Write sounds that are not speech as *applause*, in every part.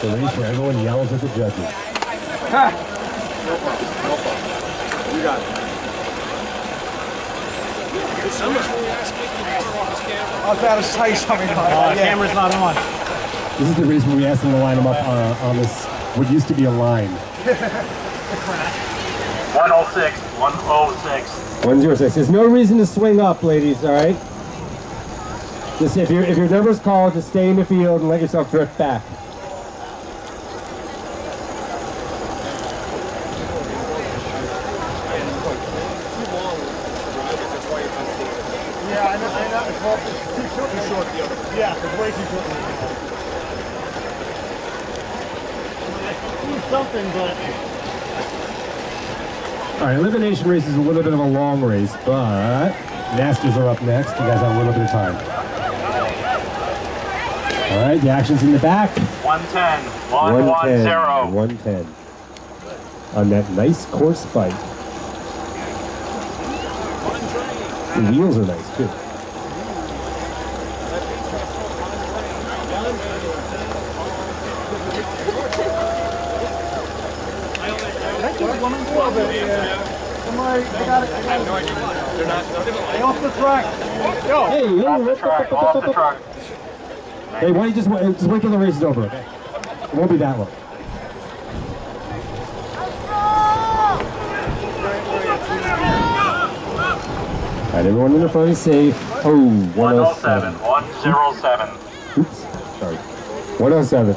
The race where everyone yells at the judges. You got it. I was about to say something like Uh, that. Yeah. camera's not on. This is the race where we asked them to line them up uh, on this, what used to be a line. *laughs* 106, 106. 106. There's no reason to swing up, ladies, all right? Just if, your if your number's called, just stay in the field and let yourself drift back. Yeah, I know. I know. It's, well, it's too short. The other. Yeah, it's way too short. Do something, but All right, elimination race is a little bit of a long race, but Masters are up next. You guys have a little bit of time. All right, the action's in the back. 110, 110. 110. On that nice course bike. The wheels are nice too. Somebody, I got it. I got it. They're not. Stay off the track. Yo. Hey, hey, Off the track, off the track. Hey, why don't you just wait, just wait till the race is over, okay? It won't be that long. All right, everyone in the front is safe. Oh, 107, 107. 107. Oops, sorry. 107.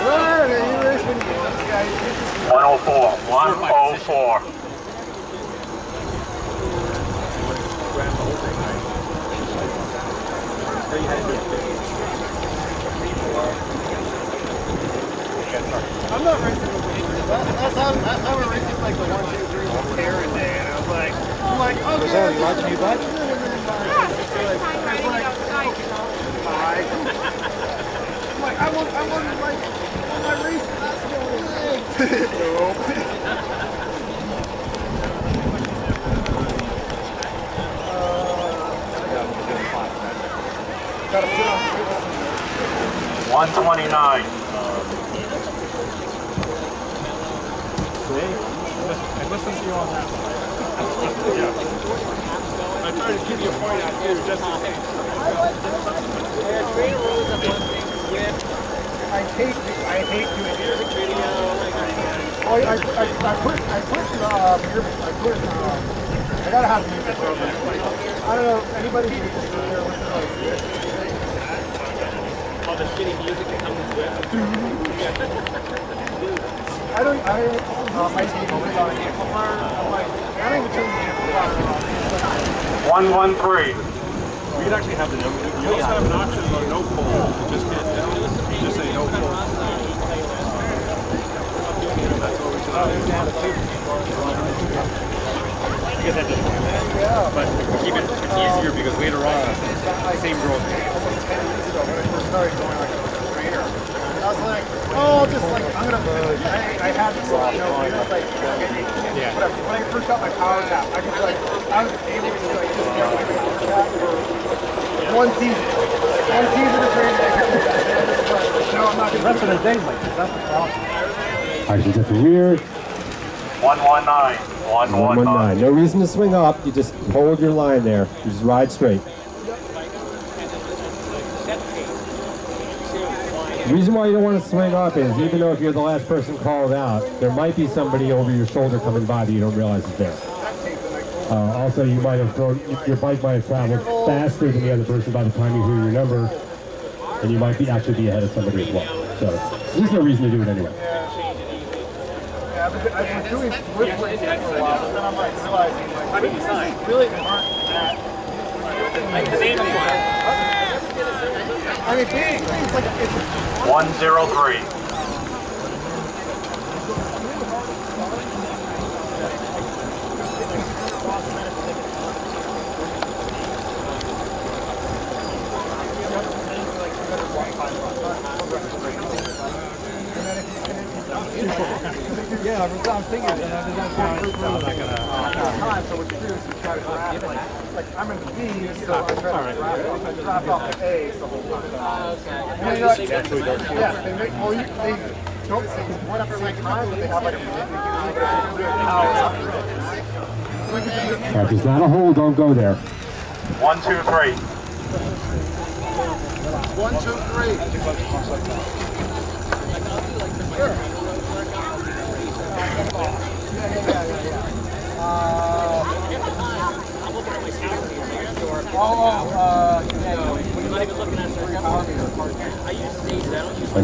104, 104. I'm not racing That's how that's how we're racing like the one, two, three, one Karen day, and I was like, I'm like, okay. Was that watching you watch? I'm like, I want, I want like on my race basketball. Gotta sit on 129. I listened to you on that one. yeah. I tried to give you a point out here just in case. I hate I hate doing music video. Oh, I, I, I, I put I put uh, I put uh, I gotta have music program. I don't know anybody who can sit there with like all the shitty music that comes with *laughs* I don't I uh, my TV is on amplifier. I'm like I don't even turn the amplifier on. 113. We could actually have the number. You also have an option of no poll. Just hit down. Just say no poll. But keep it, it's easier because later on, same growth. almost 10 years ago when I going. I was like, oh, just like, I'm gonna, I, I had this, Yeah. When I first got my power tap, I could like, I was able to like just for one season. One season of training. No, I'm not gonna. Rest of the day, like, that's the problem. At the rear. 119, 119. 119. No reason to swing up. You just hold your line there. You just ride straight. The reason why you don't want to swing up is even though if you're the last person called out, there might be somebody over your shoulder coming by that you don't realize is there. Uh, also, you might have thrown, your bike might have traveled faster than the other person by the time you hear your number, and you might be actually be ahead of somebody as well. So there's no reason to do it anyway. I've been, doing Zwift racing for a while, and then I'm like realizing, like, really aren't that. I mean, being, it's like, it's, 103. Yeah, I'm thinking, and I'm not time, so what you do is you try to grab, like, like, I'm in B, so I try to grab, I drop off the A the whole time. And you're like, yeah, they make, well, you, they don't say one at the same time, but they have like a If it's not a hole, don't go there. 123. One, two, three. And that's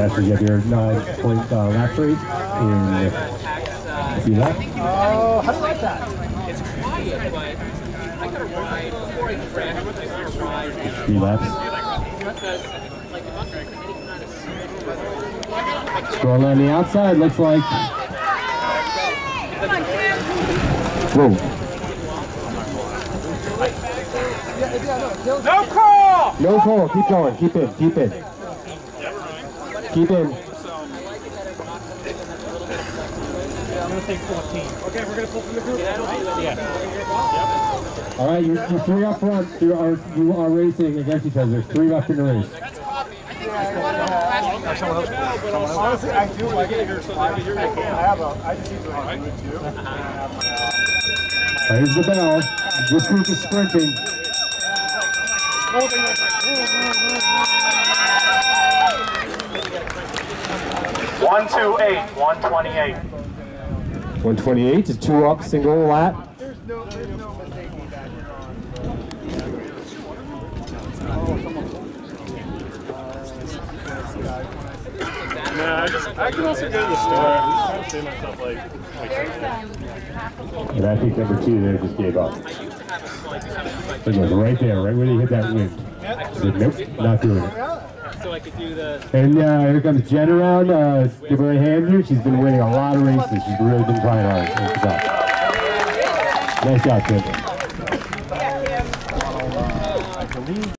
you have your nine point uh, lap rate in if you left. Oh, how do you like that? It's quiet, but I gotta ride before I crash. I gotta ride Three laps. because, like, if I'm any kind of Scroll on the outside, looks like. Whoa. No call! No call. Keep going. Keep in. Keep in. Keep in. I'm gonna take 14. Okay, we're gonna pull from the group. Yeah. All right, you're, you're three up front. You are you are racing against each other. There's three left in the race. Honestly, I do like it. I, have a, I just use on it too. Here's the bell. This group is sprinting. One two eight, one twenty-eight. 128 128 to two up, single lap. There's no, there's no mistaking that you're. Nah, I, just, I can also go to the store. I'm just trying to save myself like. And I think number two there just gave up. It was right there, right where you hit that wind. Said, nope, not doing it. So I could do the. And uh, here comes Jen around. Uh, give her a hand here. She's been winning a lot of races. She's really been trying hard. Nice job. Nice job, Jen.